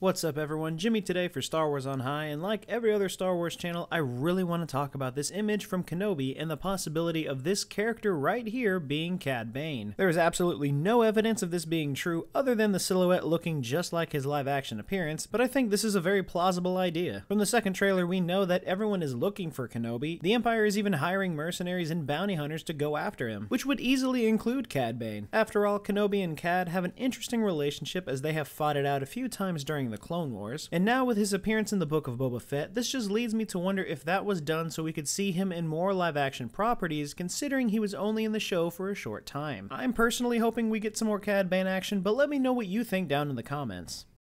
What's up, everyone? Jimmy today for Star Wars on High, and like every other Star Wars channel, I really want to talk about this image from Kenobi and the possibility of this character right here being Cad Bane. There is absolutely no evidence of this being true other than the silhouette looking just like his live action appearance, but I think this is a very plausible idea. From the second trailer, we know that everyone is looking for Kenobi. The Empire is even hiring mercenaries and bounty hunters to go after him, which would easily include Cad Bane. After all, Kenobi and Cad have an interesting relationship as they have fought it out a few times during during the Clone Wars. And now with his appearance in the Book of Boba Fett, this just leads me to wonder if that was done so we could see him in more live action properties, considering he was only in the show for a short time. I'm personally hoping we get some more Cad Bane action, but let me know what you think down in the comments.